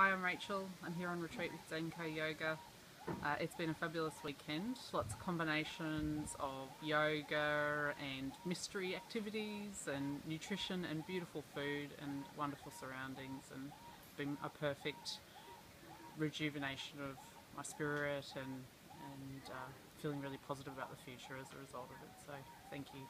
Hi, I'm Rachel. I'm here on retreat with Zenko Yoga. Uh, it's been a fabulous weekend. Lots of combinations of yoga and mystery activities and nutrition and beautiful food and wonderful surroundings and been a perfect rejuvenation of my spirit and, and uh, feeling really positive about the future as a result of it. So thank you.